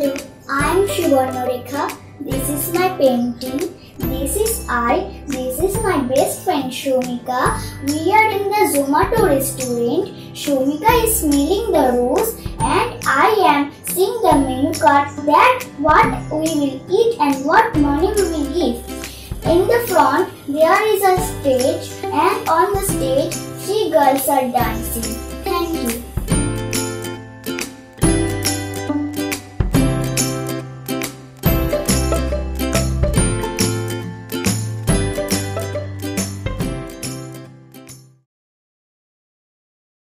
Hello, I am Subarnarekha. This is my painting. This is I. This is my best friend Shomika. We are in the Zomato restaurant. Shomika is smelling the rose and I am seeing the menu card that what we will eat and what money we will give. In the front there is a stage and on the stage three girls are dancing.